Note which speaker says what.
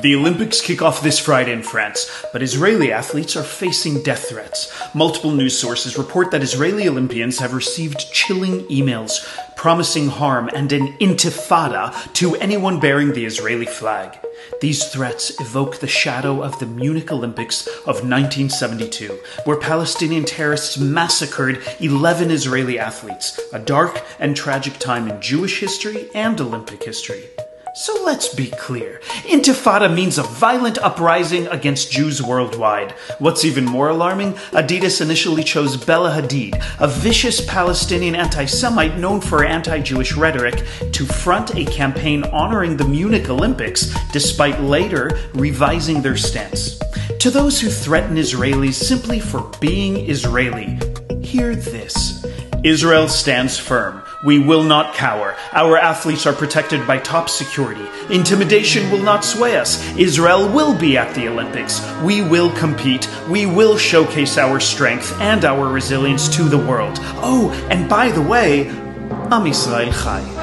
Speaker 1: The Olympics kick off this Friday in France, but Israeli athletes are facing death threats. Multiple news sources report that Israeli Olympians have received chilling emails promising harm and an intifada to anyone bearing the Israeli flag. These threats evoke the shadow of the Munich Olympics of 1972, where Palestinian terrorists massacred 11 Israeli athletes, a dark and tragic time in Jewish history and Olympic history. So let's be clear. Intifada means a violent uprising against Jews worldwide. What's even more alarming, Adidas initially chose Bella Hadid, a vicious Palestinian anti Semite known for anti Jewish rhetoric, to front a campaign honoring the Munich Olympics, despite later revising their stance. To those who threaten Israelis simply for being Israeli, hear this Israel stands firm. We will not cower. Our athletes are protected by top security. Intimidation will not sway us. Israel will be at the Olympics. We will compete. We will showcase our strength and our resilience to the world. Oh, and by the way, Am Israel Chai.